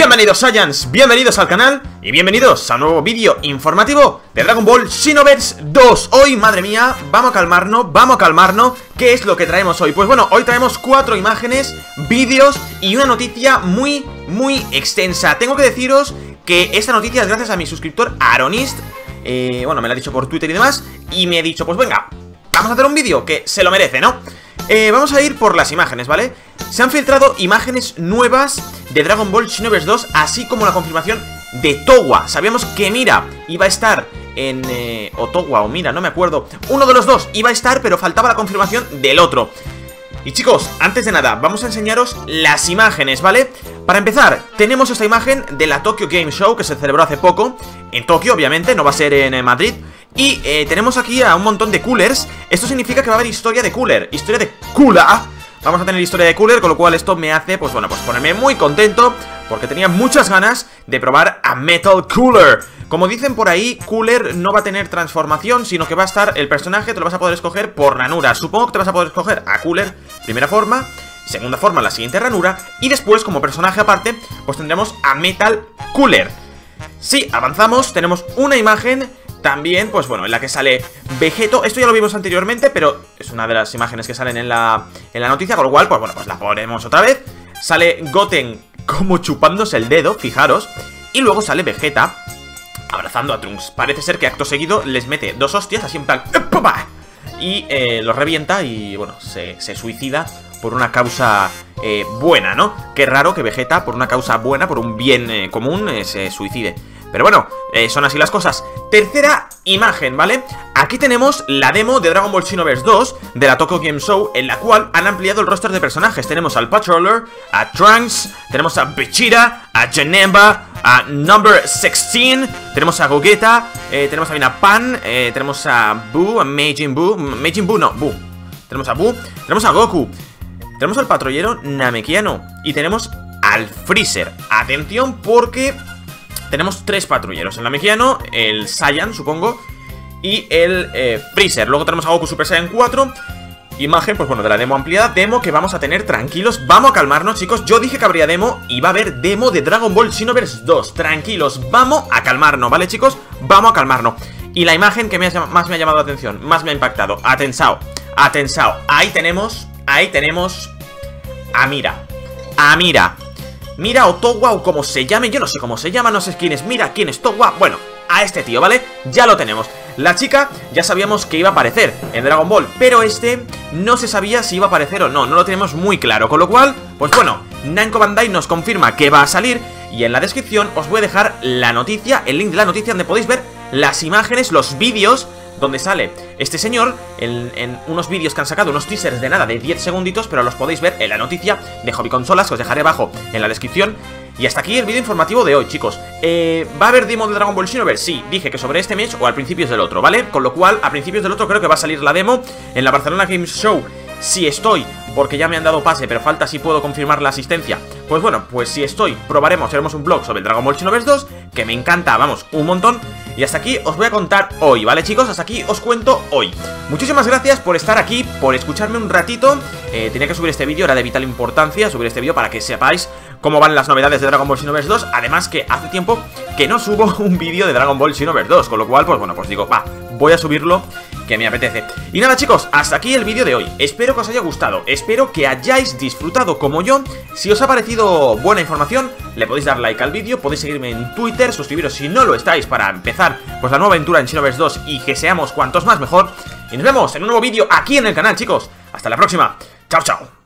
Bienvenidos Saiyans, bienvenidos al canal y bienvenidos a un nuevo vídeo informativo de Dragon Ball Xenoverse 2 Hoy, madre mía, vamos a calmarnos, vamos a calmarnos. ¿Qué es lo que traemos hoy? Pues bueno, hoy traemos cuatro imágenes, vídeos y una noticia muy, muy extensa. Tengo que deciros que esta noticia es gracias a mi suscriptor Aronist. Eh, Bueno, me lo ha dicho por Twitter y demás Y me ha dicho, pues venga, vamos a hacer un vídeo que se lo merece, ¿no? Eh, vamos a ir por las imágenes, ¿vale? Se han filtrado imágenes nuevas de Dragon Ball Xenoverse 2, así como la confirmación de Towa. Sabíamos que Mira iba a estar en... Eh, o Towa o Mira, no me acuerdo. Uno de los dos iba a estar, pero faltaba la confirmación del otro. Y chicos, antes de nada, vamos a enseñaros las imágenes, ¿vale? Para empezar, tenemos esta imagen de la Tokyo Game Show que se celebró hace poco En Tokio, obviamente, no va a ser en eh, Madrid Y eh, tenemos aquí a un montón de coolers. Esto significa que va a haber historia de cooler Historia de cooler. Vamos a tener historia de cooler, con lo cual esto me hace, pues bueno, pues ponerme muy contento Porque tenía muchas ganas de probar a Metal Cooler. Como dicen por ahí, Cooler no va a tener transformación Sino que va a estar, el personaje te lo vas a poder escoger por ranura. Supongo que te vas a poder escoger a Cooler, primera forma Segunda forma, la siguiente ranura Y después, como personaje aparte, pues tendremos a Metal Cooler. Si avanzamos, tenemos una imagen también, pues bueno, en la que sale Vegeto. Esto ya lo vimos anteriormente, pero es una de las imágenes que salen en la, en la noticia Con lo cual, pues bueno, pues la ponemos otra vez. Sale Goten como chupándose el dedo, fijaros. Y luego sale Vegeta abrazando a Trunks. Parece ser que acto seguido les mete dos hostias así en plan Y eh, los revienta y, bueno, se, se suicida por una causa eh, buena, ¿no? Qué raro que Vegeta, por una causa buena, por un bien eh, común, eh, se suicide. Pero bueno, eh, son así las cosas. Tercera imagen, ¿vale? Aquí tenemos la demo de Dragon Ball Xenoverse 2 De la Tokyo Game Show En la cual han ampliado el roster de personajes. Tenemos al Patroller, a Trunks Tenemos a Bichira, a Janemba A Number 16 Tenemos a Gogeta, eh, tenemos también a Pan eh, Tenemos a Buu, a Meijin Buu Meijin Buu, no, Buu. Tenemos a Buu, tenemos a Goku Tenemos al patrullero Namekiano Y tenemos al Freezer. Atención porque tenemos tres patrulleros, el Namekiano, el Saiyan, supongo Y el eh, Freezer. Luego tenemos a Goku Super Saiyan 4 Imagen, pues bueno, de la demo ampliada. Demo que vamos a tener tranquilos. Vamos a calmarnos, chicos. Yo dije que habría demo Y va a haber demo de Dragon Ball Xenoverse 2 Tranquilos, vamos a calmarnos, ¿vale, chicos? Vamos a calmarnos. Y la imagen que más me ha llamado la atención Más me ha impactado. Atensao, atensao. Ahí tenemos, ahí tenemos A Mira. A Mira Mira o Towa o como se llame, yo no sé cómo se llama, no sé quién es. Mira, quién es Towa, bueno, a este tío, ¿vale? Ya lo tenemos. La chica ya sabíamos que iba a aparecer en Dragon Ball Pero este no se sabía si iba a aparecer o no, no lo tenemos muy claro. Con lo cual, pues bueno, Namco Bandai nos confirma que va a salir Y en la descripción os voy a dejar la noticia, el link de la noticia donde podéis ver las imágenes, los vídeos donde sale este señor en, unos vídeos que han sacado, unos teasers de nada, de 10 segunditos, pero los podéis ver en la noticia de Hobby Consolas, que os dejaré abajo en la descripción. Y hasta aquí el vídeo informativo de hoy, chicos. Eh, ¿Va a haber demo de Dragon Ball Xenoverse? Sí, dije que sobre este mes o al principio del otro, ¿vale? Con lo cual, a principios del otro creo que va a salir la demo en la Barcelona Games Show. Si estoy, porque ya me han dado pase, pero falta si puedo confirmar la asistencia. Pues bueno, pues si estoy, probaremos, haremos un blog sobre Dragon Ball Xenoverse 2, que me encanta, vamos, un montón. Y hasta aquí os voy a contar hoy, ¿vale chicos? Hasta aquí os cuento hoy. Muchísimas gracias por estar aquí, por escucharme un ratito. Eh, tenía que subir este vídeo, era de vital importancia subir este vídeo para que sepáis cómo van las novedades de Dragon Ball Xenoverse 2 Además que hace tiempo que no subo un vídeo de Dragon Ball Xenoverse 2 Con lo cual, pues bueno, pues digo, va, voy a subirlo que me apetece. Y nada chicos, hasta aquí el vídeo de hoy. Espero que os haya gustado, espero que hayáis disfrutado como yo. Si os ha parecido buena información, le podéis dar like al vídeo Podéis seguirme en Twitter, suscribiros si no lo estáis Para empezar pues la nueva aventura en Xenoverse 2 Y que seamos cuantos más mejor. Y nos vemos en un nuevo vídeo aquí en el canal chicos. Hasta la próxima, chao chao